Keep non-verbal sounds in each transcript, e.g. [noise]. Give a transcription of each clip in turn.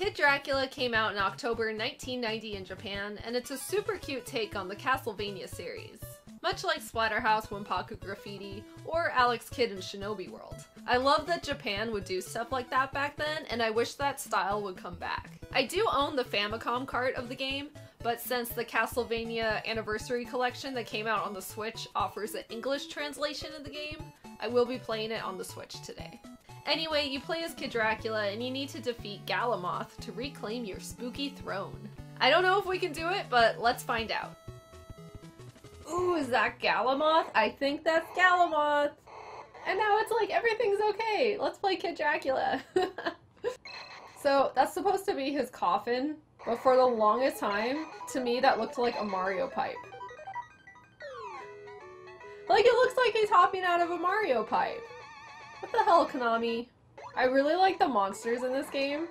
Kid Dracula came out in October 1990 in Japan, and it's a super cute take on the Castlevania series. Much like Splatterhouse, Wanpaku Graffiti, or Alex Kidd in Shinobi World. I love that Japan would do stuff like that back then, and I wish that style would come back. I do own the Famicom cart of the game, but since the Castlevania Anniversary Collection that came out on the Switch offers an English translation of the game, I will be playing it on the Switch today. Anyway, you play as Kid Dracula and you need to defeat Galamoth to reclaim your spooky throne. I don't know if we can do it, but let's find out. Ooh, is that Galamoth? I think that's Galamoth! And now it's like everything's okay. Let's play Kid Dracula. [laughs] so that's supposed to be his coffin, but for the longest time, to me that looked like a Mario pipe. Like it looks like he's hopping out of a Mario pipe. What the hell, Konami? I really like the monsters in this game.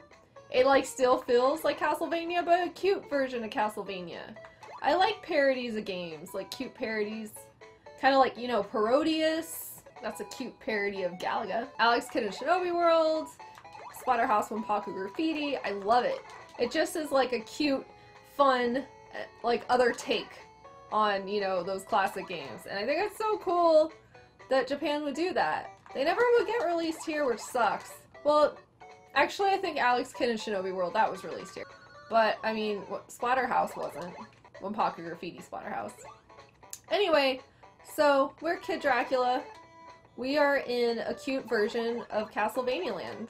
It like still feels like Castlevania, but a cute version of Castlevania. I like parodies of games, like cute parodies. Kind of like, you know, Parodius. That's a cute parody of Galaga. Alex Kidd in Shinobi World. Splatterhouse Wanpaku Graffiti. I love it. It just is like a cute, fun, eh, like other take on, you know, those classic games. And I think it's so cool that Japan would do that. They never would get released here, which sucks. Well, actually, I think Alex Kidd and Shinobi World, that was released here. But, I mean, Splatterhouse wasn't. Wanpaku Graffiti Splatterhouse. Anyway, so we're Kid Dracula. We are in a cute version of Castlevania Land.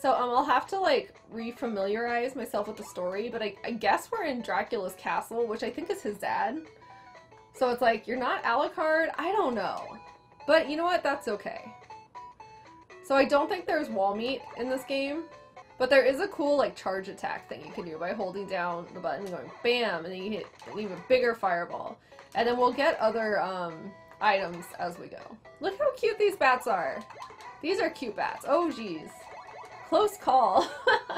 So um, I'll have to like refamiliarize myself with the story, but I, I guess we're in Dracula's castle, which I think is his dad. So it's like, you're not Alucard? I don't know. But you know what? That's okay. So I don't think there's wall meat in this game, but there is a cool like charge attack thing you can do by holding down the button and going BAM and then you hit an even bigger fireball. And then we'll get other um, items as we go. Look how cute these bats are. These are cute bats. Oh geez. Close call. [laughs]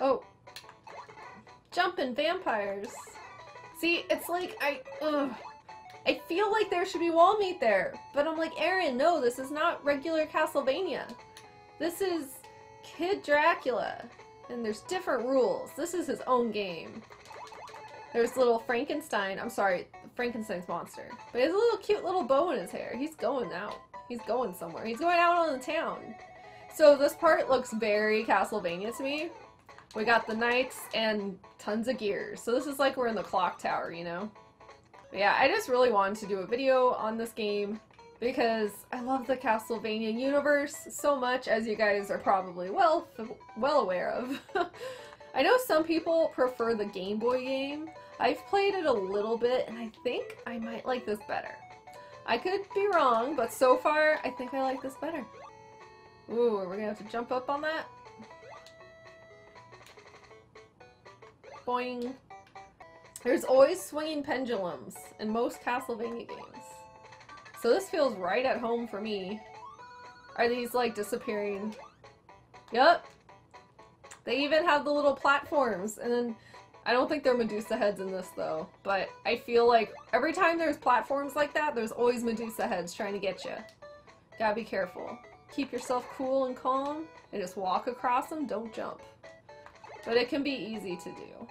oh. Jumping vampires. See, it's like I ugh. I feel like there should be wall meat there. But I'm like, Erin, no, this is not regular Castlevania. This is Kid Dracula. And there's different rules. This is his own game. There's little Frankenstein. I'm sorry, Frankenstein's monster. But he has a little cute little bow in his hair. He's going out. He's going somewhere. He's going out on the town. So this part looks very Castlevania to me. We got the knights and tons of gears. So this is like we're in the clock tower, you know? But yeah, I just really wanted to do a video on this game because I love the Castlevania universe so much, as you guys are probably well well aware of. [laughs] I know some people prefer the Game Boy game. I've played it a little bit, and I think I might like this better. I could be wrong, but so far, I think I like this better. Ooh, we're we gonna have to jump up on that? Boing. There's always swinging pendulums in most Castlevania games. So this feels right at home for me. Are these like disappearing? Yep. They even have the little platforms and then I don't think they're Medusa heads in this though, but I feel like every time there's platforms like that, there's always Medusa heads trying to get you. Gotta be careful. Keep yourself cool and calm and just walk across them, don't jump. But it can be easy to do.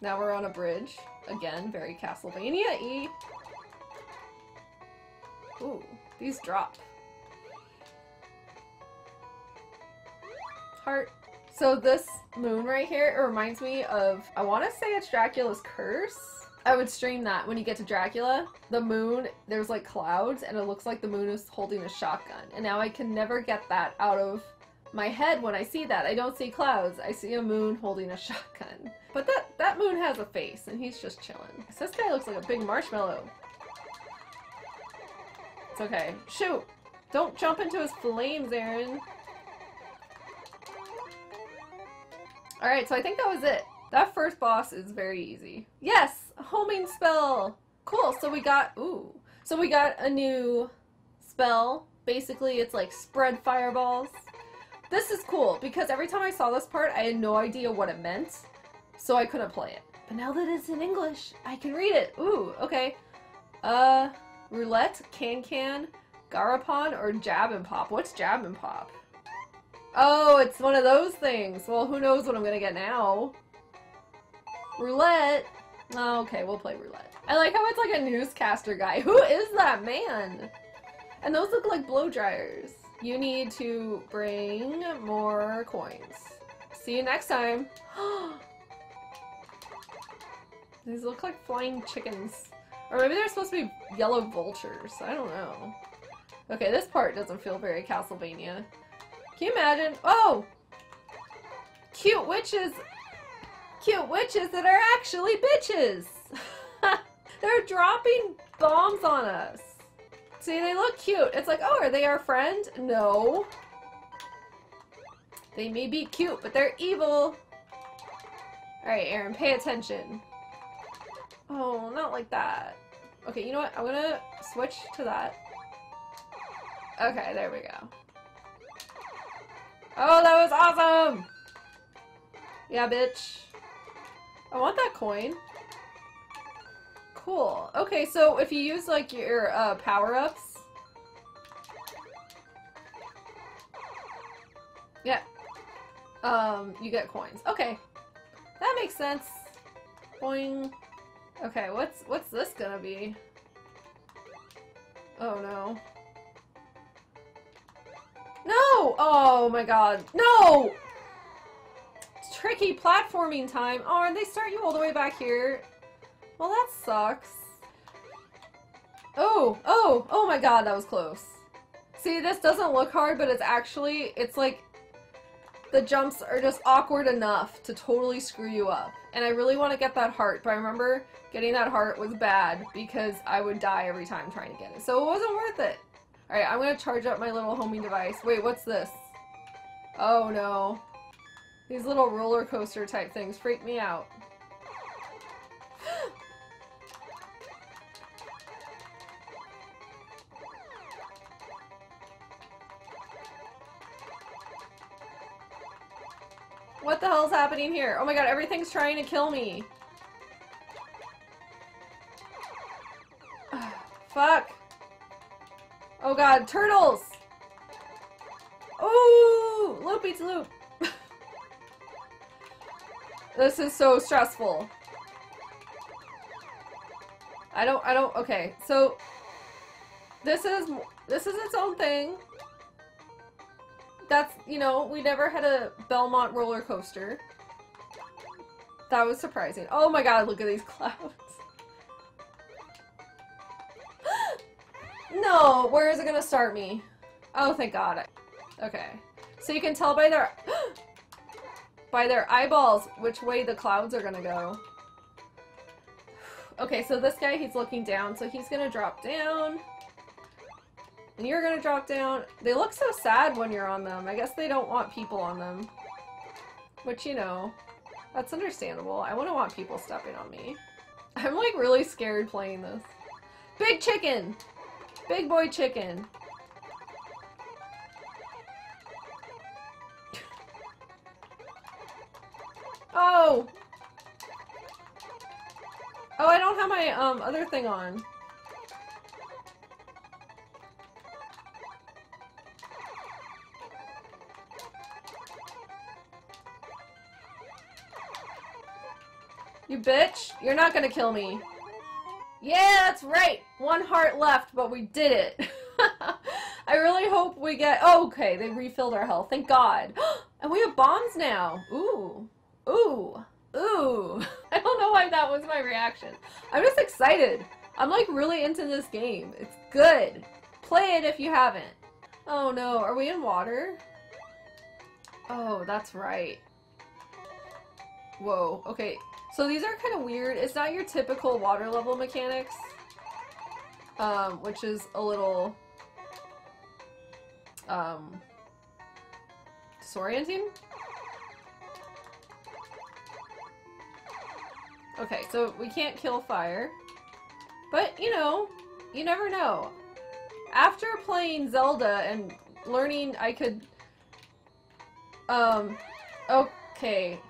Now we're on a bridge. Again, very Castlevania-y. Ooh, these drop. Heart. So this moon right here, it reminds me of, I want to say it's Dracula's Curse. I would stream that when you get to Dracula. The moon, there's like clouds and it looks like the moon is holding a shotgun. And now I can never get that out of my head when I see that. I don't see clouds. I see a moon holding a shotgun. But that, that moon has a face, and he's just chilling. So this guy looks like a big marshmallow. It's okay. Shoot! Don't jump into his flames, Erin! Alright, so I think that was it. That first boss is very easy. Yes! Homing spell! Cool, so we got... Ooh. So we got a new spell. Basically, it's like spread fireballs. This is cool, because every time I saw this part, I had no idea what it meant so I couldn't play it. But now that it's in English, I can read it. Ooh, okay. Uh, roulette, can-can, Garapon or Jab and Pop? What's Jab and Pop? Oh, it's one of those things. Well, who knows what I'm gonna get now. Roulette. Oh, okay, we'll play roulette. I like how it's like a newscaster guy. [laughs] Who is that man? And those look like blow dryers. You need to bring more coins. See you next time. [gasps] These look like flying chickens. Or maybe they're supposed to be yellow vultures. I don't know. Okay, this part doesn't feel very Castlevania. Can you imagine? Oh! Cute witches! Cute witches that are actually bitches! [laughs] they're dropping bombs on us. See, they look cute. It's like, oh, are they our friend? No. They may be cute, but they're evil. Alright, Erin, pay attention. Oh, not like that. Okay, you know what? I'm gonna switch to that. Okay, there we go. Oh, that was awesome! Yeah, bitch. I want that coin. Cool. Okay, so if you use, like, your uh, power-ups... Yeah. Um, you get coins. Okay. That makes sense. Boing. Okay, what's what's this gonna be? Oh no. No! Oh my god. No! Tricky platforming time. Oh, and they start you all the way back here. Well, that sucks. Oh, oh, oh my god, that was close. See, this doesn't look hard, but it's actually, it's like, the jumps are just awkward enough to totally screw you up. And I really want to get that heart, but I remember getting that heart was bad because I would die every time trying to get it. So it wasn't worth it. Alright, I'm going to charge up my little homing device. Wait, what's this? Oh no. These little roller coaster type things freak me out. What the hell's happening here? Oh my god, everything's trying to kill me. [sighs] Fuck. Oh god, turtles! Ooh! Loopy loop. [laughs] this is so stressful. I don't, I don't, okay, so this is, this is its own thing. That's, you know, we never had a Belmont roller coaster. That was surprising. Oh my god, look at these [laughs] clouds. [gasps] No, where is it gonna start me? Oh, thank God. Okay. So you can tell by their [gasps] by their eyeballs which way the clouds are gonna go. [sighs] Okay, so this guy, he's looking down, so he's gonna drop down. And you're gonna drop down. They look so sad when you're on them. I guess they don't want people on them. Which, you know, that's understandable. I wouldn't want people stepping on me. [laughs] I'm like really scared playing this. Big chicken! Big boy chicken. [laughs] oh! Oh, I don't have my um other thing on. You're not gonna kill me. Yeah, that's right! One heart left, but we did it. [laughs] I really hope we get... Oh, okay, they refilled our health. Thank God. [gasps] and we have bombs now. Ooh. Ooh. Ooh. [laughs] I don't know why that was my reaction. I'm just excited. I'm like really into this game. It's good. Play it if you haven't. Oh no, are we in water? Oh, that's right. Whoa, okay. So these are kind of weird. It's not your typical water level mechanics, um, which is a little um, disorienting. Okay, so we can't kill fire. But, you know, you never know. After playing Zelda and learning I could... Um, okay,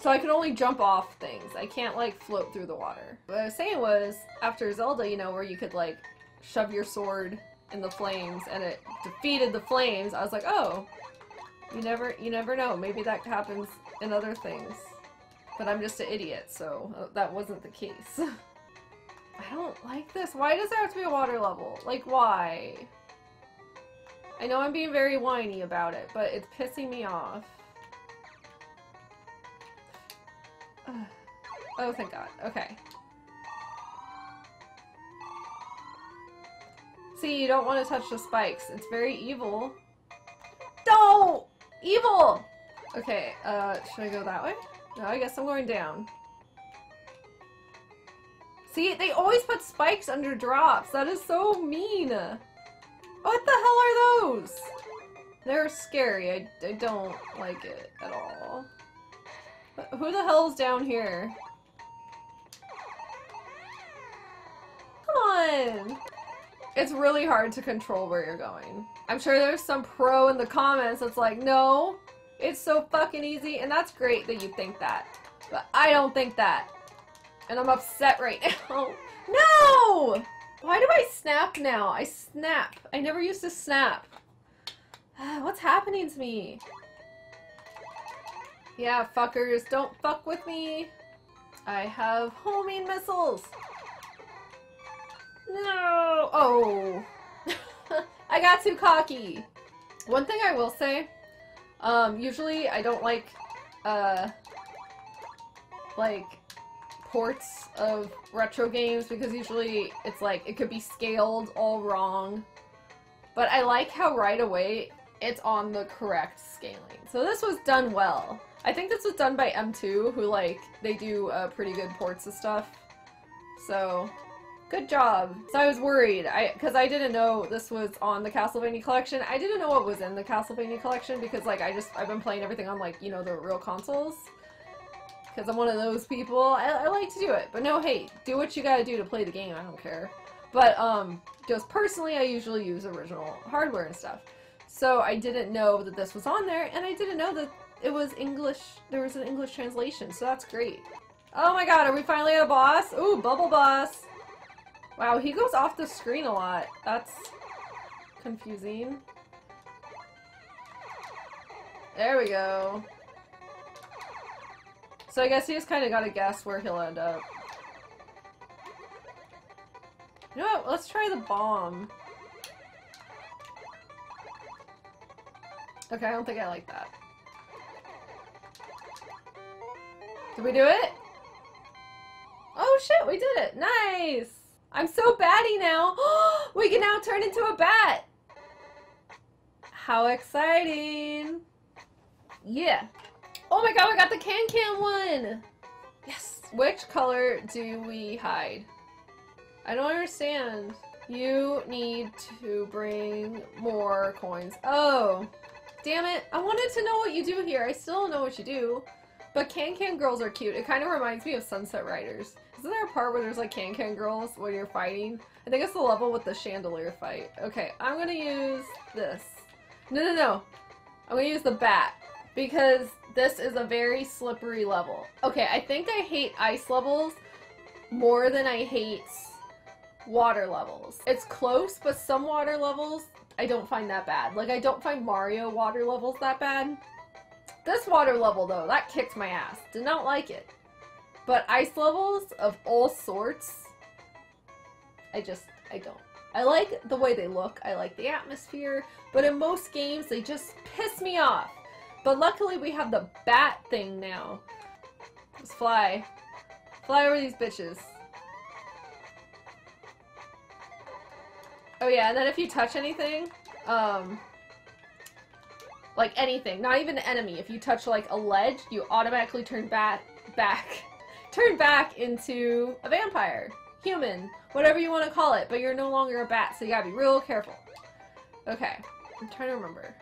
so I can only jump off things. I can't, like, float through the water. What I was saying was, after Zelda, you know, where you could, like, shove your sword in the flames and it defeated the flames, I was like, oh, you never, you never know. Maybe that happens in other things. But I'm just an idiot, so uh, that wasn't the case. [laughs] I don't like this. Why does there have to be a water level? Like, why? I know I'm being very whiny about it, but it's pissing me off. Oh, thank god. Okay. See, you don't want to touch the spikes. It's very evil. No! Evil! Okay, uh, should I go that way? No, I guess I'm going down. See, they always put spikes under drops. That is so mean. What the hell are those? They're scary. I, I don't like it at all. Who the hell's down here? It's really hard to control where you're going. I'm sure there's some pro in the comments that's like, no, it's so fucking easy, and that's great that you think that. But I don't think that. And I'm upset right [laughs] now. no! Why do I snap now? I snap. I never used to snap. [sighs] What's happening to me? Yeah, fuckers, don't fuck with me. I have homing missiles. No! Oh. [laughs] I got too cocky. One thing I will say, um, usually I don't like, uh, like, ports of retro games because usually it's like, it could be scaled all wrong. But I like how right away it's on the correct scaling. So this was done well. I think this was done by M2, who, like, they do uh, pretty good ports of stuff. So, Good job. So I was worried, I because I didn't know this was on the Castlevania collection. I didn't know what was in the Castlevania collection because like I just I've been playing everything on like you know the real consoles. Because I'm one of those people. I, I like to do it, but no, hey, do what you gotta do to play the game. I don't care. But um, just personally, I usually use original hardware and stuff. So I didn't know that this was on there, and I didn't know that it was English. There was an English translation, so that's great. Oh my god, are we finally at a boss? Ooh, Bubble Boss. Wow, he goes off the screen a lot. That's confusing. There we go. So I guess you just kind of gotta guess where he'll end up. You know what? Let's try the bomb. Okay, I don't think I like that. Did we do it? Oh shit, we did it! Nice! I'm so batty now. [gasps] we can now turn into a bat. How exciting. Yeah. Oh my god, we got the Can-Can one. Yes. Which color do we hide? I don't understand. You need to bring more coins. Oh. Damn it. I wanted to know what you do here. I still don't know what you do. But Can-Can girls are cute. It kind of reminds me of Sunset Riders. Isn't there a part where there's like can-can girls when you're fighting? I think it's the level with the chandelier fight. Okay, I'm gonna use this. No, no, no. I'm gonna use the bat because this is a very slippery level. Okay, I think I hate ice levels more than I hate water levels. It's close, but some water levels I don't find that bad. Like, I don't find Mario water levels that bad. This water level, though, that kicked my ass. Did not like it. But ice levels of all sorts, I just, I don't. I like the way they look, I like the atmosphere, but in most games they just piss me off. But luckily we have the bat thing now. Let's fly. Fly over these bitches. Oh yeah, and then if you touch anything, um, like anything, not even an enemy, if you touch like a ledge, you automatically turn bat back [laughs] turn back into a vampire, human, whatever you want to call it, but you're no longer a bat, so you gotta be real careful. Okay, I'm trying to remember.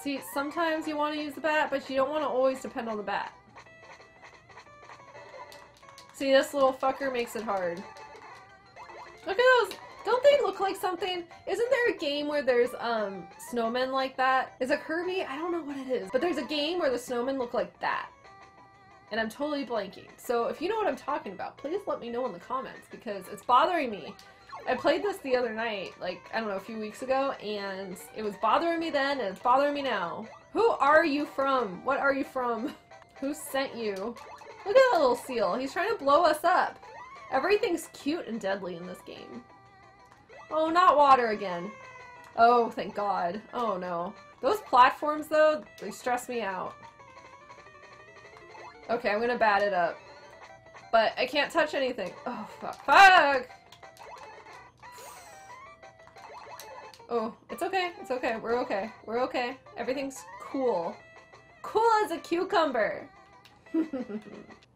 See, sometimes you want to use the bat, but you don't want to always depend on the bat. See, this little fucker makes it hard. Look at those! Don't they look like something? Isn't there a game where there's, um, snowmen like that? Is it Kirby? I don't know what it is. But there's a game where the snowmen look like that and I'm totally blanking. So if you know what I'm talking about, please let me know in the comments because it's bothering me. I played this the other night, like, I don't know, a few weeks ago, and it was bothering me then, and it's bothering me now. Who are you from? What are you from? [laughs] Who sent you? Look at that little seal. He's trying to blow us up. Everything's cute and deadly in this game. Oh, not water again. Oh, thank God. Oh, no. Those platforms, though, they stress me out. Okay, I'm gonna bat it up. But I can't touch anything. Oh, fuck. Fuck! Oh, it's okay. It's okay. We're okay. We're okay. Everything's cool. Cool as a cucumber! [laughs]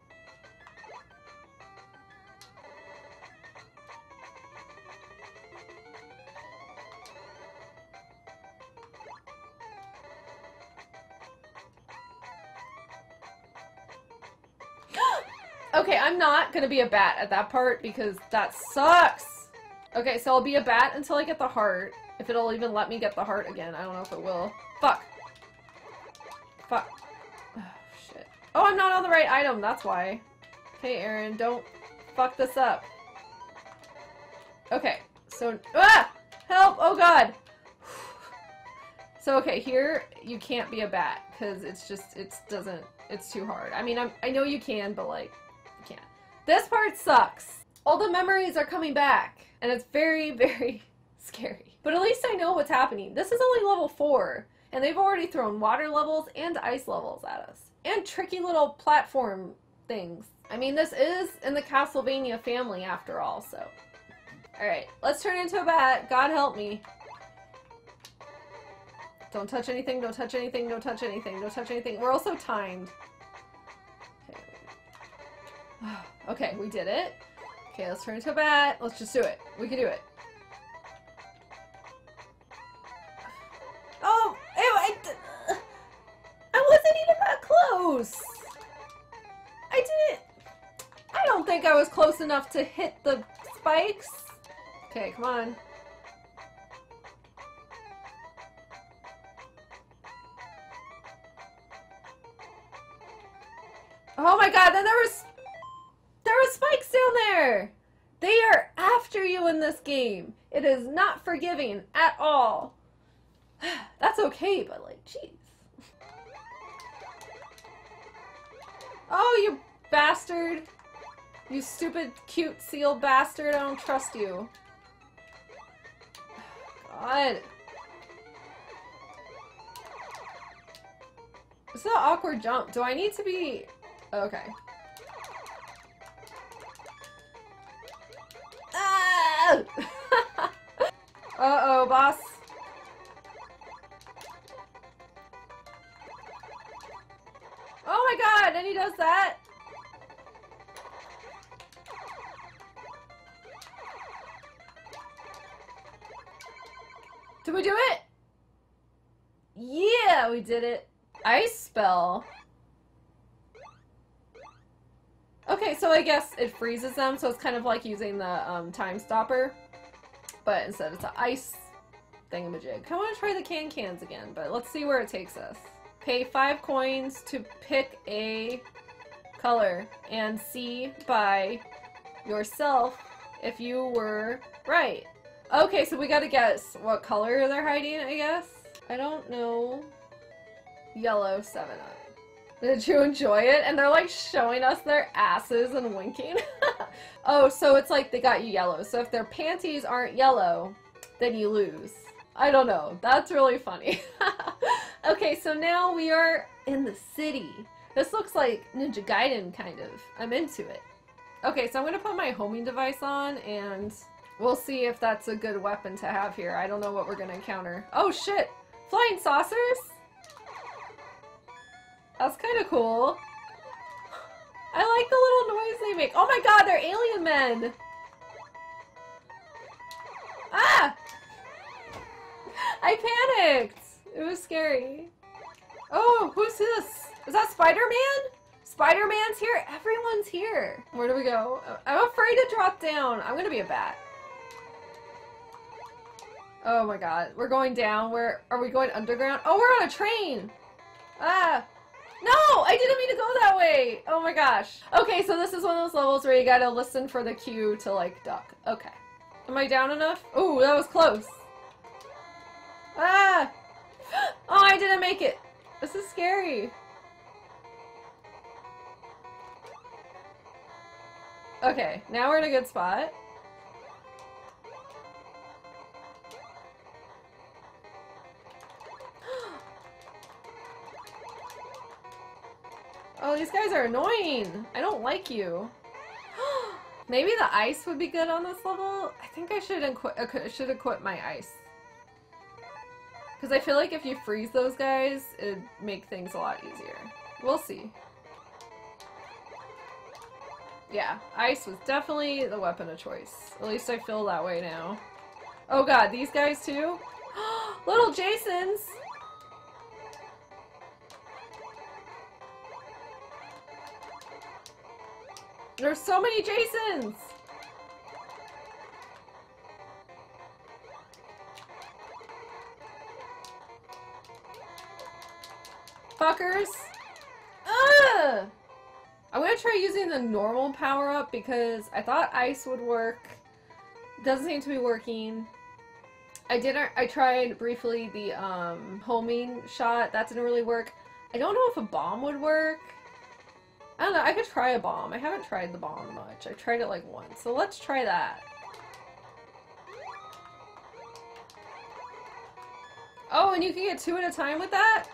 not gonna be a bat at that part because that sucks! Okay, so I'll be a bat until I get the heart. If it'll even let me get the heart again. I don't know if it will. Fuck. Fuck. Oh, shit. Oh, I'm not on the right item, that's why. Okay, Erin, don't fuck this up. Okay, so- Ah! Help! Oh god! [sighs] So, okay, here, you can't be a bat, because it's just, it doesn't, it's too hard. I mean, I'm, I know you can, but, like. This part sucks! All the memories are coming back, and it's very, [laughs] very scary. But at least I know what's happening. This is only level 4, and they've already thrown water levels and ice levels at us. And tricky little platform things. I mean, this is in the Castlevania family after all, so. Alright, let's turn into a bat. God help me. Don't touch anything, don't touch anything, don't touch anything, don't touch anything. We're also timed. Okay. [sighs] okay, we did it. Okay, let's turn into a bat. Let's just do it. We can do it. Oh, ew, I, I wasn't even that close. I didn't. I don't think I was close enough to hit the spikes. Okay, come on. Oh my god, then there was spikes down there! They are after you in this game. It is not forgiving at all. [sighs] That's okay, but like, jeez. Oh, you bastard! You stupid, cute seal bastard, I don't trust you. [sighs] God. It's an awkward jump. Do I need to be... Okay. Uh-oh, boss. Oh my god, and he does that? Did we do it? Yeah, we did it. Ice spell. Okay, so I guess it freezes them, so it's kind of like using the um, time stopper. But instead it's an ice thingamajig. I want to try the can-cans again, but let's see where it takes us. Pay five coins to pick a color and see by yourself if you were right. Okay, so we gotta guess what color they're hiding, I guess. I don't know. Yellow 7-Up. Did you enjoy it? And they're like showing us their asses and winking. [laughs] oh, so it's like they got you yellow. So if their panties aren't yellow, then you lose. I don't know. That's really funny. [laughs] okay, so now we are in the city. This looks like Ninja Gaiden, kind of. I'm into it. Okay, so I'm going to put my homing device on, and we'll see if that's a good weapon to have here. I don't know what we're going to encounter. Oh, shit! Flying saucers? That's kind of cool. I like the little noise they make. Oh my god, they're alien men! Ah! I panicked! It was scary. Oh, who's this? Is that Spider-Man? Spider-Man's here? Everyone's here. Where do we go? I'm afraid to drop down. I'm gonna be a bat. Oh my god. We're going down. Where are we going underground? Oh, we're on a train! Ah! No! I didn't mean to go that way! Oh my gosh. Okay, so this is one of those levels where you gotta listen for the cue to, like, duck. Okay. Am I down enough? Oh, that was close. Ah! [gasps] Oh, I didn't make it. This is scary. Okay, now we're in a good spot. Oh, these guys are annoying. I don't like you. [gasps] Maybe the ice would be good on this level. I think I should equip, uh, should equip my ice. Because I feel like if you freeze those guys, it'd make things a lot easier. We'll see. Yeah, ice was definitely the weapon of choice. At least I feel that way now. Oh god, these guys too? [gasps] Little Jasons! There's so many Jasons! Fuckers! Ugh! I'm gonna try using the normal power-up because I thought ice would work. Doesn't seem to be working. I did I tried briefly the um, homing shot. That didn't really work. I don't know if a bomb would work. I don't know, I could try a bomb. I haven't tried the bomb much. I tried it like once. So let's try that. Oh, and you can get two at a time with that?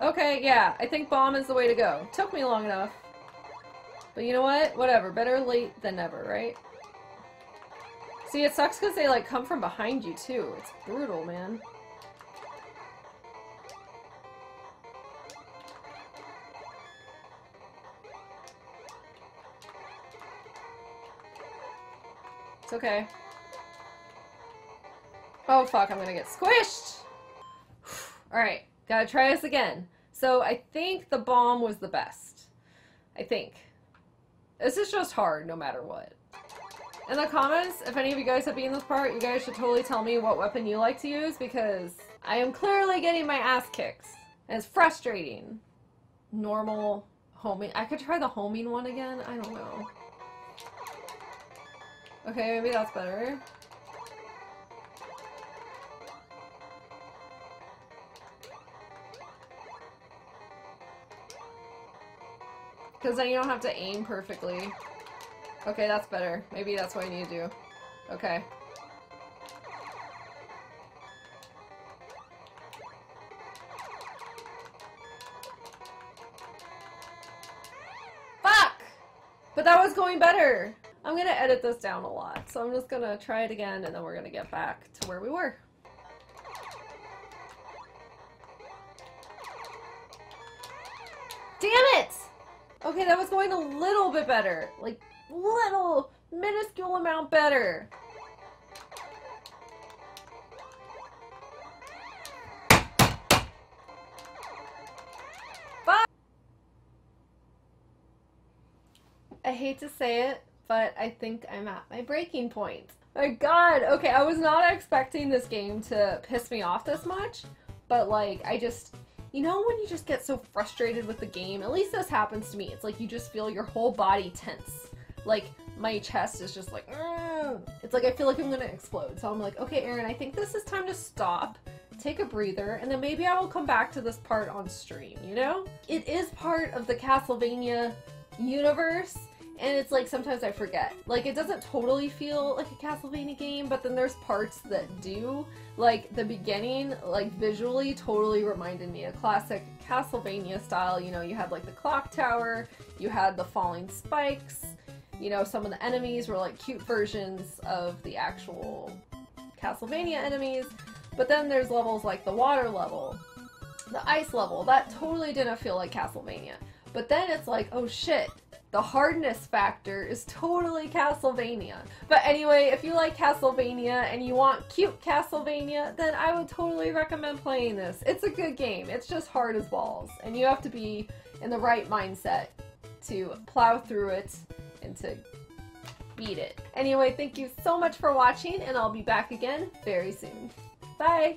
Okay, yeah. I think bomb is the way to go. Took me long enough. But you know what? Whatever. Better late than never, right? See, it sucks because they, like, come from behind you, too. It's brutal, man. It's okay. Oh fuck, I'm gonna get squished! [sighs] Alright, gotta try this again. So I think the bomb was the best. I think. This is just hard no matter what. In the comments, if any of you guys have been this part, you guys should totally tell me what weapon you like to use because I am clearly getting my ass kicked. And it's frustrating. Normal homing. I could try the homing one again. I don't know. Okay, maybe that's better. Because then you don't have to aim perfectly. Okay, that's better. Maybe that's what I need to do. Okay. Fuck! But that was going better! I'm gonna edit this down a lot, so I'm just gonna try it again and then we're gonna get back to where we were. Damn it! Okay, that was going a little bit better. Like, little, minuscule amount better. I hate to say it, but I think I'm at my breaking point. My god, okay, I was not expecting this game to piss me off this much, but like, I just, you know when you just get so frustrated with the game? At least this happens to me. It's like you just feel your whole body tense. Like, my chest is just like, mm. it's like I feel like I'm gonna explode. So I'm like, okay, Erin, I think this is time to stop, take a breather, and then maybe I will come back to this part on stream, you know? It is part of the Castlevania universe, and it's like sometimes I forget. Like it doesn't totally feel like a Castlevania game, but then there's parts that do. Like the beginning, like visually totally reminded me of classic Castlevania style. You know, you had like the clock tower, you had the falling spikes, you know, some of the enemies were like cute versions of the actual Castlevania enemies. But then there's levels like the water level, the ice level, that totally didn't feel like Castlevania. But then it's like, oh shit, the hardness factor is totally Castlevania. But anyway, if you like Castlevania and you want cute Castlevania, then I would totally recommend playing this. It's a good game. It's just hard as balls. And you have to be in the right mindset to plow through it and to beat it. Anyway, thank you so much for watching and I'll be back again very soon. Bye!